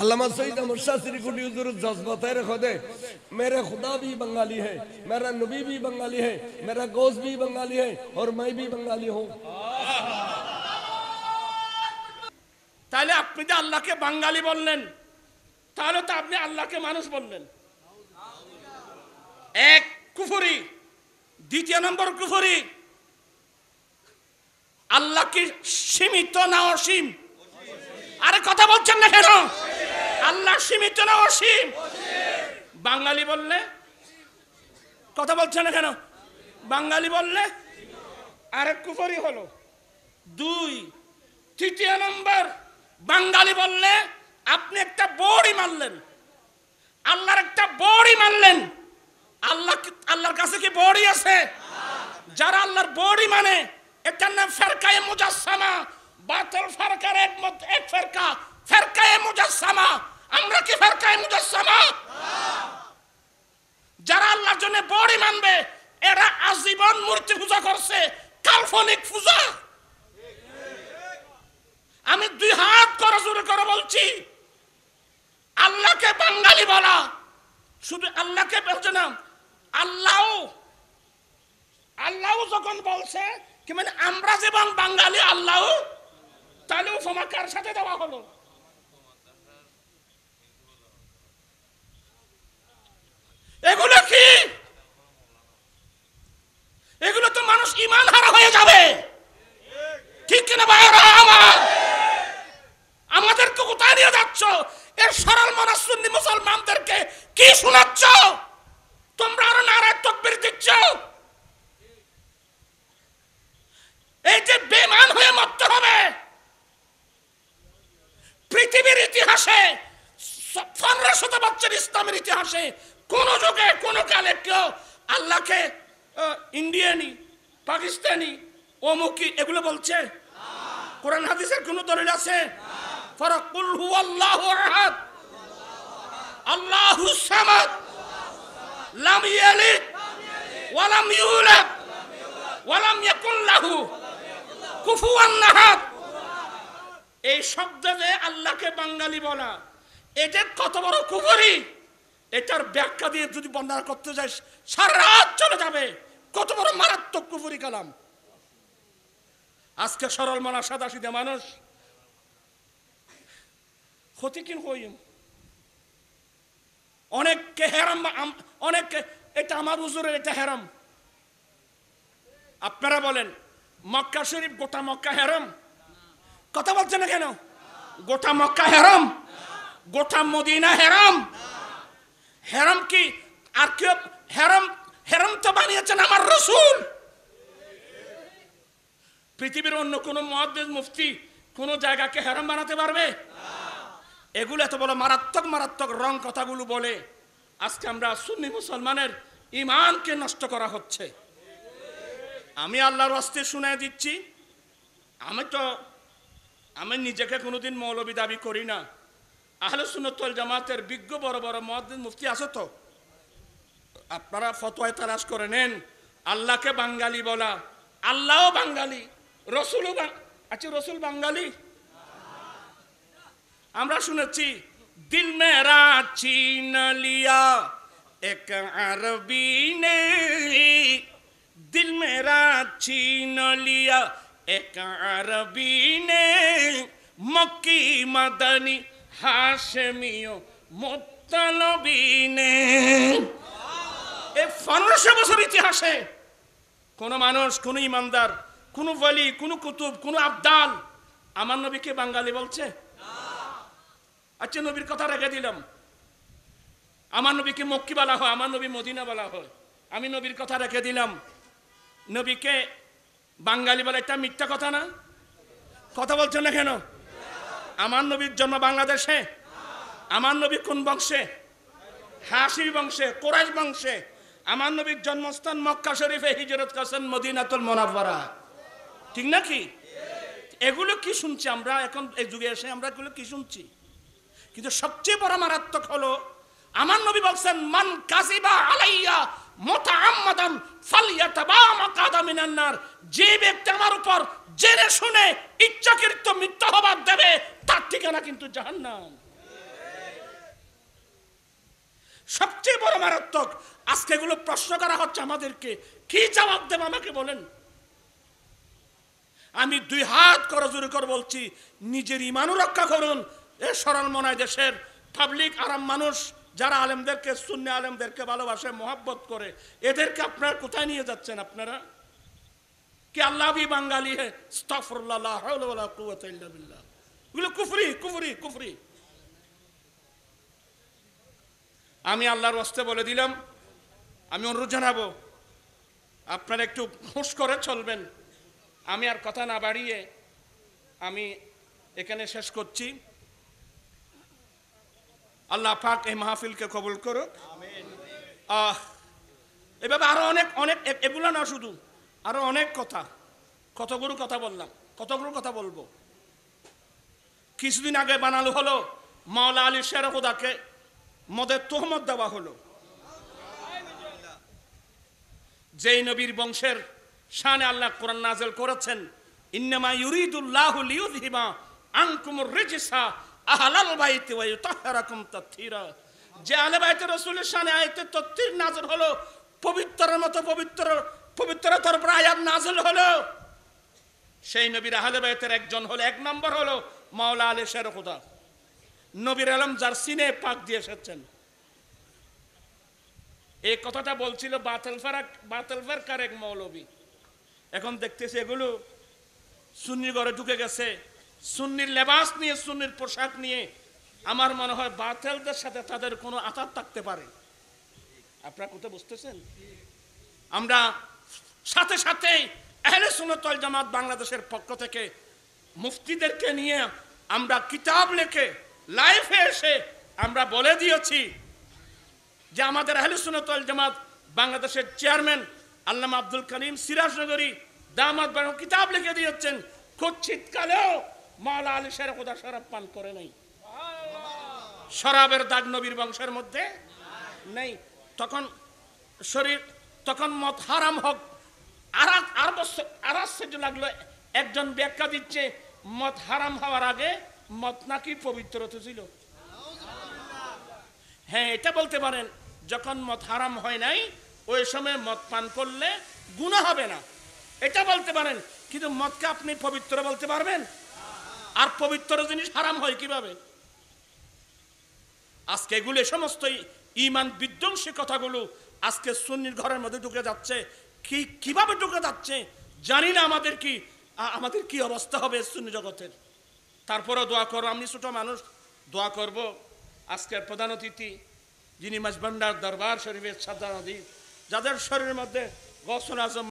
আল্লামা সৈয়দ আহমদ শাহ শ্রী কুটি হুজুর জজ্বত রে মেরে খুদা ভি বঙ্গালী হে, মেরা নবী ভি বঙ্গালী হে, মেরা গোস ভি বঙ্গালী হে আর মাই ভি বঙ্গালী হুম তাহলে আপনি যে আল্লাহকে বাঙালি বললেন, তাহলে তো আপনি আল্লাহকে মানুষ বললেন। এক, কুফরি। দ্বিতীয় নম্বর কুফরি। আল্লাহ কি সীমিত না অসীম? আরে কথা বলছেন না কেন? সীমিত না অসীম। বাঙালি বললে, কথা বলছেন না কেন? বাঙালি বললে আরেক কুফরি হলো। দুই, তৃতীয় নম্বর, বাঙালি বললে, আপনি একটা বড়ি মারলেন। আল্লাহর একটা বড়ি মারলেন। আল্লাহ আল্লাহর কাছে কি বড়ি আছে? যারা আল্লাহর বড়ি মানে এটার নাম ফেরকায়ে মুজাসসামা। বাতল ফেরকার এক এক ফেরকা। ফেরকায়ে মুজাসসামা। আমরা কি ফেরকায়ে মুজাসসামা যারা আল্লাহর জন্য বড়ি মানবে, এরা আজীবন মূর্তি পূজা করছে, কাল্পনিক পূজা। আমি দুই হাত করে জোরে করে বলছি, আল্লাহকে বাঙালি বলা, শুধু আল্লাহকে বলছে না আল্লাহ আল্লাহ যখন বলছে, কি মানে আমরা যেমন বাঙালি আল্লাহ তাহলে উপমা কার সাথে দেওয়া হলো এগুলো কি এগুলো তো মানুষ ইমান হারা হয়ে যাবে ঠিক কিনা ভাইরা আমার আমাদেরকে কোথায় নিয়ে যাচ্ছ এর সরল মনা সুন্নি মুসলমানদেরকে কি শোনাচ্ছ তোমরা আরও নারায় তকবির দিচ্ছ? এই যে বেমান হয়ে মরতে হবে। পৃথিবীর ইতিহাসে পনেরো শত বছর ইসলামের ইতিহাসে কোন যুগে, কোন কালে কেউ আল্লাহকে ইন্ডিয়ানি, পাকিস্তানি অমুকি এগুলো বলছে? কোরআন হাদিসের কোন দলিল আছে? ফরাকুল হু আল্লাহু লাম এই শব্দে আল্লাহকে বাঙালি বলা, এটা কত বড় কুফরি। এটার ব্যাখ্যা দিয়ে যদি বর্ণনা করতে যাই সারা রাত চলে যাবে। কত বড় মারাত্মক কালাম। আজকে সরল মনা সাদা সিধে মানুষ ক্ষতি কিন হইম। অনেককে হেরাম অনেককে এটা আমার হুজুরের, এটা হেরাম। আপনারা বলেন, মক্কা শরীফ গোটা মক্কা হেরাম? কথা বলছেন না কেন? গোটা মক্কা হেরাম? গোটা মদিনা হেরাম? হেরাম কি? আর কেউ হেরাম হেরাম তো বানিয়েছেন আমার রসুল। পৃথিবীর অন্য কোনো মহাদেশ মুফতি কোনো জায়গাকে হেরাম বানাতে পারবে? এগুলো এত বড় মারাত্মক মারাত্মক রং কথাগুলো বলে আজকে আমরা সুন্নি মুসলমানের ইমানকে নষ্ট করা হচ্ছে। আমি আল্লাহর অস্তে শুনে দিচ্ছি, আমি তো, আমি নিজেকে কোনোদিন মৌলবী দাবি করি না। আহলে সুন্নতল জামাতের বিজ্ঞ বড় বড় মহাদিন মুফতি আছে তো? আপনারা ফতোয়ায় তালাশ করে নেন। আল্লাহকে বাঙালি বলা, আল্লাহও বাঙালি, রসুলও আচ্ছা রসুল বাঙালি? আমরা শুনেছি, দিল মেরা চিন লিয়া এক আরবি নে দিল মেরা চিন লিয়া এক আরবি নে মদনী, হাশমিও মুত্তালবি নে এই পনেরোশো বছর ইতিহাসে কোন মানুষ, কোন ইমানদার, কোন বলি কোন কুতুব, কোন আবদাল আমার নবীকে বাঙালি বলছে? আচ্ছা নবীর কথা রেখে দিলাম। আমার নবীকে মক্কি বলা হয়, আমার নবী মদিনা বলা হয়। আমি নবীর কথা রেখে দিলাম। নবীকে বাঙালি বলে একটা মিথ্যা কথা না? কথা বলছেন না কেন? আমার নবীর জন্ম বাংলাদেশে। আমার নবী কোন বংশে? হাসি বংশে, কোরাইশ বংশে। আমার নবীর জন্মস্থান মক্কা শরীফে, হিজরত করছেন মদিনাতুল মোনাব্বরা ঠিক নাকি? এগুলো কি শুনছি আমরা? এখন এই যুগে এসে আমরা এগুলো কি শুনছি? কিন্তু সবচেয়ে বড় মারাত্মক হলো, আমার নবী বলছেন, মান কাজিবা আলাইয়া মুতাআম্মাদান ফালইয়াতাবা মাকাদা মিনান নার যে ব্যক্তি আমার উপর জেনে শুনে ইচ্ছাকৃত মিথ্যা হবার দেবে, তার ঠিকানা কিন্তু জাহান্নাম। সবচেয়ে বড় মারাত্মক, আজকে এগুলো প্রশ্ন করা হচ্ছে আমাদেরকে। কি জবাব দেব আমাকে বলেন? আমি দুই হাত করে জোরে করে বলছি, নিজের ইমানও রক্ষা করুন এ সরল মনায় দেশের পাবলিক আরাম মানুষ, যারা আলেমদেরকে শূন্য আলেমদেরকে ভালোবাসে, মোহাব্বত করে, এদেরকে আপনারা কোথায় নিয়ে যাচ্ছেন আপনারা? কি আল্লাহ भी বাঙালি ইল্লা বিল্লাহ। কুফরি কুফরি কুফরি। আমি আল্লাহর ওয়াস্তে বলে দিলাম, আমি অনুরোধ জানাব, আপনারা একটু হুঁশ করে চলবেন। আমি আর কথা না বাড়িয়ে আমি এখানে শেষ করছি। আল্লাহ পাক এই মাহফিলকে কবুল করুক। আহ, এভাবে আরও অনেক অনেক এগুলো না শুধু, আরও অনেক কথা। কতগুলো কথা বললাম, কতগুলো কথা বলব। কিছুদিন আগে বানালো হলো, মাওলা আলী শেরহুদাকে মদের তোহমত দেওয়া হলো। যেই নবীর বংশের শানে আল্লাহ কোরআন নাজেল করেছেন, ইন্নামা ইউরিদুল্লাহু লিয়ুযহিবা আনকুমুর রিজসা আহলাল বাইতি ওয়া ইউতাহহিরাকুম তাতহীরা যে আহলে বাইতে রাসূলের শানে আয়াতে তত্ত্বির নাজেল হলো, পবিত্রের মতো পবিত্র, পবিত্রতার উপর আয়াত নাজেল হলো। সেই নবীর আহলে বাইতের একজন হলো, এক নম্বর হলো মাওলা আলী শের খুদা। নবীর আলম যার সিনে পাক দিয়ে এসেছেন। এই কথাটা বলছিল বাতেল ফারাক, বাতেল ফারকার এক মৌলবী। এখন দেখতেছি এগুলো সুন্নি ঘরে ঢুকে গেছে। সুন্নির লেবাস নিয়ে, সুন্নির পোশাক নিয়ে আমার মনে হয় বাতেলদের সাথে তাদের কোনো আতাত থাকতে পারে। আপনারা কোথায় বুঝতেছেন? আমরা সাথে সাথে আহলে সুন্নাতুল জামাত বাংলাদেশের পক্ষ থেকে মুফতিদেরকে নিয়ে আমরা কিতাব লিখে, লাইফে এসে আমরা বলে দিয়েছি যে আমাদের আহলে সুন্নাতুল জামাত বাংলাদেশের চেয়ারম্যান আল্লামা আব্দুল করিম সিরাজনগরী দামাত কিতাব লিখে দিয়েছেন কুচ্ছিত কালেও মাওলা আলী শের খোদা শরাব পান করে নাই। শরাবের দাগ নবীর বংশের মধ্যে নেই। তখন শরীর তখন মত হারাম হোক আর আর বছর আর আশ্চর্য লাগল একজন ব্যাখ্যা দিচ্ছে মত হারাম হওয়ার আগে মত নাকি পবিত্র ছিল। হ্যাঁ এটা বলতে পারেন যখন মদ হারাম হয় নাই ওই সময় মদ পান করলে গুণা হবে না। এটা বলতে পারেন কিন্তু মদকে আপনি পবিত্র বলতে পারবেন? আর পবিত্র জিনিস হারাম হয় কীভাবে? আজকে এগুলো সমস্ত ইমান বিধ্বংসী কথাগুলো আজকে সুন্নির ঘরের মধ্যে ঢুকে যাচ্ছে। কি, কীভাবে ঢুকে যাচ্ছে? জানি না আমাদের কি আমাদের কি অবস্থা হবে সুন্নি জগতের। তারপরেও দোয়া করব আমি ছোট মানুষ, দোয়া করব। আজকের প্রধান অতিথি যিনি মাঝভান্ডার দরবার শরীফের সাদা নদী যাদের শরীরের মধ্যে গসন আজম